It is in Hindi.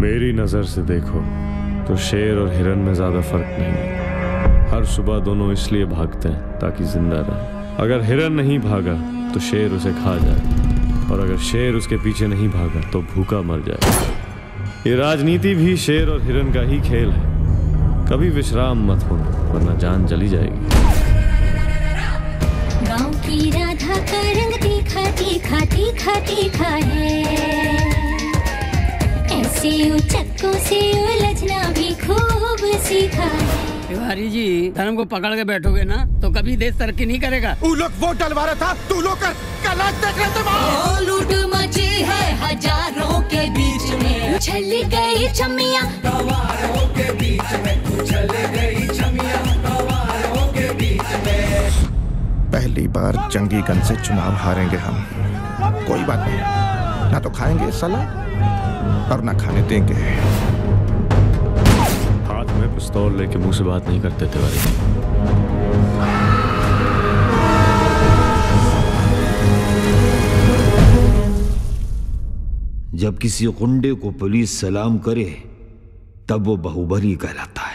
मेरी नज़र से देखो तो शेर और हिरन में ज़्यादा फ़र्क नहीं है। हर सुबह दोनों इसलिए भागते हैं ताकि ज़िंदा रहे। अगर हिरन नहीं भागा तो शेर उसे खा जाए। और अगर शेर उसके पीछे नहीं भागा तो भूखा मर जाए। ये राजनीति भी शेर और हिरन का ही खेल है। कभी विश्राम मत हो वरना जान चली जाएगी। गाँव की राधा का रंग तीखा तीखा तीखा तीखा है। ऐसे उचक्कों से उलझना भी खूब सीखा। तिवारी जी धर्म को पकड़ के बैठोगे ना तो कभी देश तरक्की नहीं करेगा। तू लोग वोट डलवा रहा था तू लोग कर कलाश देख रहे थे वहाँ। लूट मची है हज़ारों के बीच में। उछल गई चमिया। पहली बार जंगी गन से चुनाव हारेंगे हम। कोई बात नहीं। ना तो खाएँगे सलाह और ना खाने देंगे। हाथ में पिस्तौल लेके मुँह से बात नहीं करते थे तिवारी जब किसी गुंडे को पुलिस सलाम करे तब वो बहुबरी कहलाता है।